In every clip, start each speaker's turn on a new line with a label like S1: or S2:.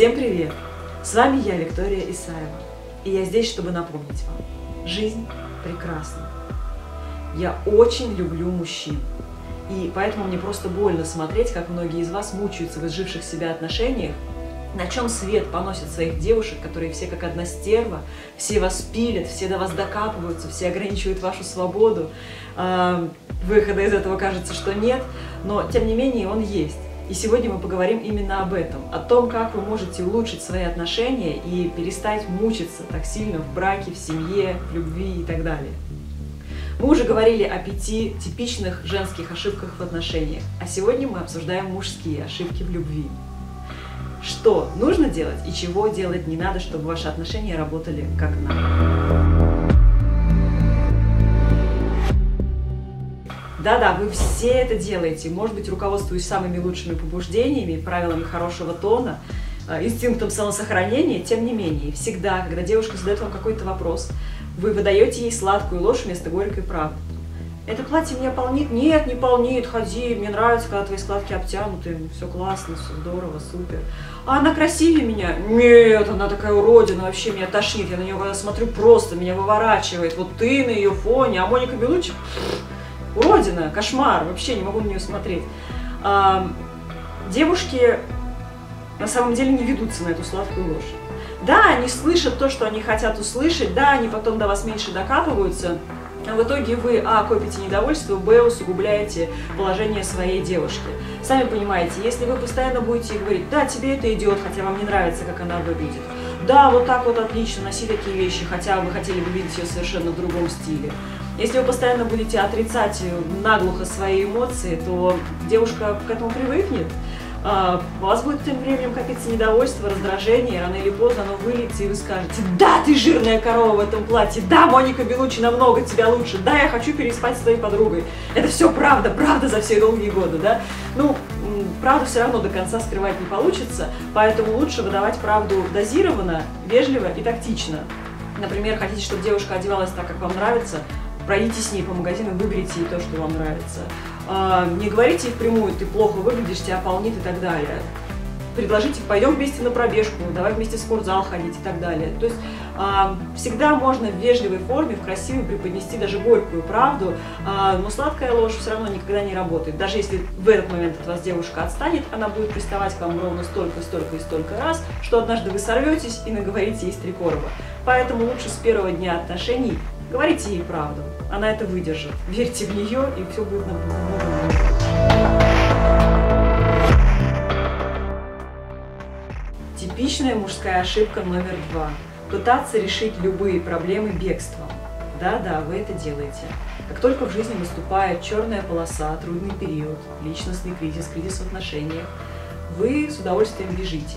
S1: Всем привет! С вами я, Виктория Исаева. И я здесь, чтобы напомнить вам. Жизнь прекрасна. Я очень люблю мужчин. И поэтому мне просто больно смотреть, как многие из вас мучаются в изживших себя отношениях, на чем свет поносит своих девушек, которые все как одна стерва, все вас пилят, все до вас докапываются, все ограничивают вашу свободу. А, выхода из этого кажется, что нет, но тем не менее он есть. И сегодня мы поговорим именно об этом, о том, как вы можете улучшить свои отношения и перестать мучиться так сильно в браке, в семье, в любви и так далее. Мы уже говорили о пяти типичных женских ошибках в отношениях, а сегодня мы обсуждаем мужские ошибки в любви. Что нужно делать и чего делать не надо, чтобы ваши отношения работали как надо. Да-да, вы все это делаете. Может быть, руководствуясь самыми лучшими побуждениями, правилами хорошего тона, э, инстинктом самосохранения, тем не менее, всегда, когда девушка задает вам какой-то вопрос, вы выдаете ей сладкую ложь вместо горькой правды. Это платье меня полнит? Нет, не полнит, ходи, мне нравится, когда твои складки обтянуты, все классно, все здорово, супер. А она красивее меня? Нет, она такая уродина, вообще меня тошнит, я на нее когда смотрю просто, меня выворачивает. Вот ты на ее фоне, а Моника Белучи, уродина, кошмар, вообще не могу на нее смотреть. Девушки на самом деле не ведутся на эту сладкую ложь. Да, они слышат то, что они хотят услышать, да, они потом до вас меньше докапываются, а в итоге вы, а, копите недовольство, б, усугубляете положение своей девушки. Сами понимаете, если вы постоянно будете говорить, да, тебе это идет, хотя вам не нравится, как она выглядит, да, вот так вот отлично, носи такие вещи, хотя вы хотели бы видеть ее совершенно в другом стиле. Если вы постоянно будете отрицать наглухо свои эмоции, то девушка к этому привыкнет. А, у вас будет тем временем копиться недовольство, раздражение, рано или поздно оно выльется, и вы скажете, да, ты жирная корова в этом платье, да, Моника Белучи намного тебя лучше, да, я хочу переспать с твоей подругой. Это все правда, правда за все долгие годы, да. Ну, правду все равно до конца скрывать не получится, поэтому лучше выдавать правду дозированно, вежливо и тактично. Например, хотите, чтобы девушка одевалась так, как вам нравится, пройдите с ней по магазину, выберите ей то, что вам нравится. А, не говорите ей впрямую, ты плохо выглядишь, тебя полнит и так далее. Предложите, пойдем вместе на пробежку, давай вместе в спортзал ходить и так далее. То есть а, всегда можно в вежливой форме, в красивой преподнести даже горькую правду, а, но сладкая ложь все равно никогда не работает. Даже если в этот момент от вас девушка отстанет, она будет приставать к вам ровно столько, столько и столько раз, что однажды вы сорветесь и наговорите ей три короба. Поэтому лучше с первого дня отношений Говорите ей правду, она это выдержит. Верьте в нее, и все будет намного лучше. Типичная мужская ошибка номер два. Пытаться решить любые проблемы бегством. Да-да, вы это делаете. Как только в жизни наступает черная полоса, трудный период, личностный кризис, кризис в отношениях, вы с удовольствием бежите.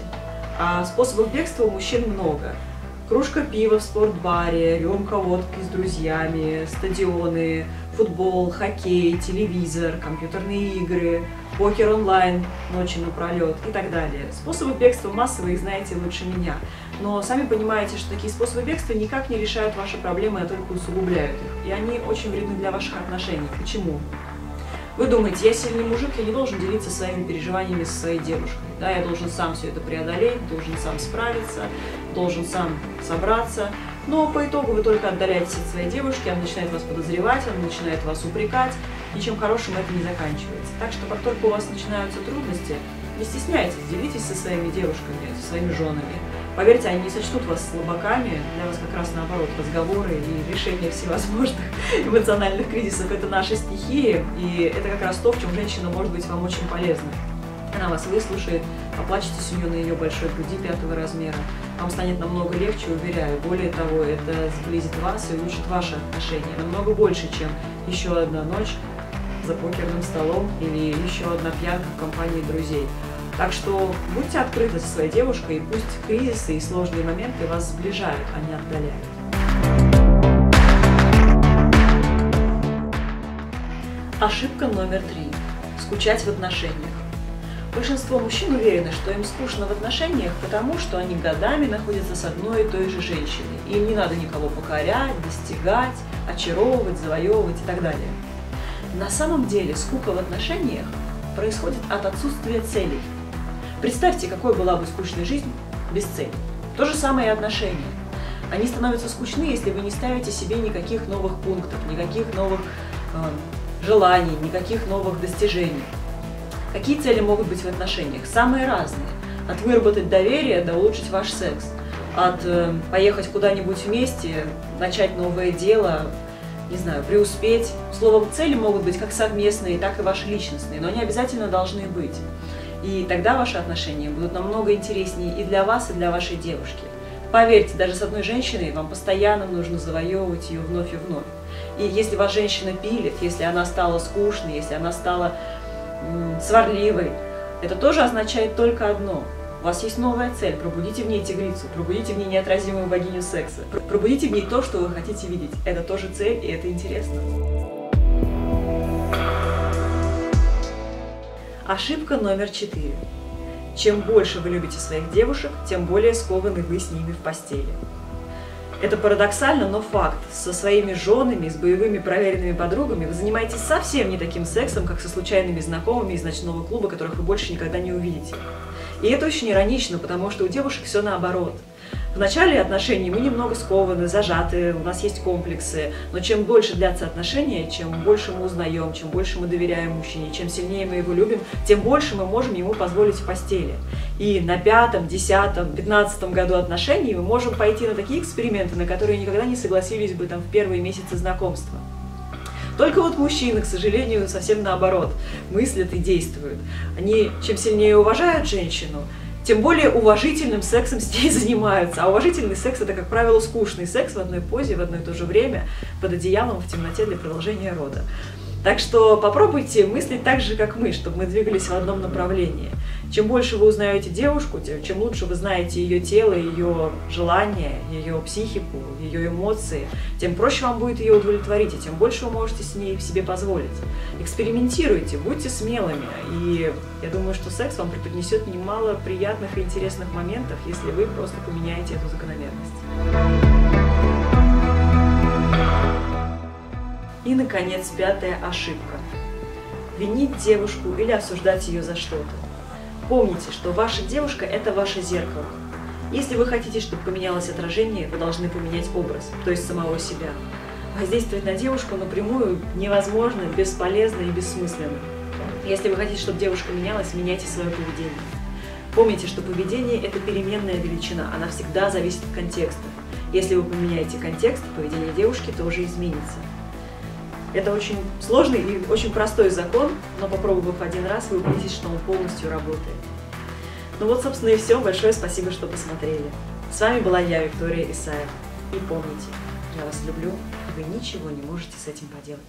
S1: А способов бегства у мужчин много – кружка пива в спортбаре, рюмка водки с друзьями, стадионы, футбол, хоккей, телевизор, компьютерные игры, покер онлайн ночью напролет и так далее. Способы бегства массовые, знаете лучше меня. Но сами понимаете, что такие способы бегства никак не решают ваши проблемы, а только усугубляют их. И они очень вредны для ваших отношений. Почему? Вы думаете, я сильный мужик, я не должен делиться своими переживаниями со своей девушкой. Да, я должен сам все это преодолеть, должен сам справиться, должен сам собраться. Но по итогу вы только отдаляетесь от своей девушки, она начинает вас подозревать, она начинает вас упрекать. Ничем хорошим это не заканчивается. Так что как только у вас начинаются трудности, не стесняйтесь, делитесь со своими девушками, со своими женами. Поверьте, они не сочтут вас слабаками, для вас как раз наоборот, разговоры и решение всевозможных эмоциональных кризисов – это наша стихия, и это как раз то, в чем женщина может быть вам очень полезна. Она вас выслушает, оплачетесь у нее на ее большой груди пятого размера. Вам станет намного легче, уверяю. Более того, это сблизит вас и улучшит ваши отношения. Намного больше, чем еще одна ночь за покерным столом или еще одна пьянка в компании друзей. Так что будьте открыты со своей девушкой, и пусть кризисы и сложные моменты вас сближают, а не отдаляют. Ошибка номер три. Скучать в отношениях. Большинство мужчин уверены, что им скучно в отношениях, потому что они годами находятся с одной и той же женщиной. Им не надо никого покорять, достигать, очаровывать, завоевывать и так далее. На самом деле скука в отношениях происходит от отсутствия целей. Представьте, какой была бы скучная жизнь, без цели. То же самое и отношения. Они становятся скучны, если вы не ставите себе никаких новых пунктов, никаких новых э, желаний, никаких новых достижений. Какие цели могут быть в отношениях? Самые разные. От выработать доверие до улучшить ваш секс. От э, поехать куда-нибудь вместе, начать новое дело, не знаю, преуспеть. Словом, цели могут быть как совместные, так и ваши личностные, но они обязательно должны быть. И тогда ваши отношения будут намного интереснее и для вас, и для вашей девушки. Поверьте, даже с одной женщиной вам постоянно нужно завоевывать ее вновь и вновь. И если вас женщина пилит, если она стала скучной, если она стала сварливой, это тоже означает только одно. У вас есть новая цель, пробудите в ней тигрицу, пробудите в ней неотразимую богиню секса, пробудите в ней то, что вы хотите видеть. Это тоже цель, и это интересно. Ошибка номер четыре. Чем больше вы любите своих девушек, тем более скованы вы с ними в постели. Это парадоксально, но факт. Со своими женами, с боевыми проверенными подругами вы занимаетесь совсем не таким сексом, как со случайными знакомыми из ночного клуба, которых вы больше никогда не увидите. И это очень иронично, потому что у девушек все наоборот. В начале отношений мы немного скованы, зажаты, у нас есть комплексы, но чем дольше длятся отношения, чем больше мы узнаем, чем больше мы доверяем мужчине, чем сильнее мы его любим, тем больше мы можем ему позволить в постели. И на пятом, десятом, пятнадцатом году отношений мы можем пойти на такие эксперименты, на которые никогда не согласились бы там в первые месяцы знакомства. Только вот мужчины, к сожалению, совсем наоборот, мыслят и действуют. Они чем сильнее уважают женщину, тем более уважительным сексом с ней занимаются. А уважительный секс это, как правило, скучный секс в одной позе, в одно и то же время, под одеялом, в темноте для продолжения рода. Так что попробуйте мыслить так же, как мы, чтобы мы двигались в одном направлении. Чем больше вы узнаете девушку, чем лучше вы знаете ее тело, ее желания, ее психику, ее эмоции, тем проще вам будет ее удовлетворить, и тем больше вы можете с ней себе позволить. Экспериментируйте, будьте смелыми, и я думаю, что секс вам преподнесет немало приятных и интересных моментов, если вы просто поменяете эту закономерность. И, наконец, пятая ошибка. Винить девушку или осуждать ее за что-то. Помните, что ваша девушка – это ваше зеркало. Если вы хотите, чтобы поменялось отражение, вы должны поменять образ, то есть самого себя. Воздействовать на девушку напрямую невозможно, бесполезно и бессмысленно. Если вы хотите, чтобы девушка менялась, меняйте свое поведение. Помните, что поведение – это переменная величина, она всегда зависит от контекста. Если вы поменяете контекст, поведение девушки тоже изменится. Это очень сложный и очень простой закон, но попробовав один раз, вы убедитесь, что он полностью работает. Ну вот, собственно, и все. Большое спасибо, что посмотрели. С вами была я, Виктория Исаева. И помните, я вас люблю, вы ничего не можете с этим поделать.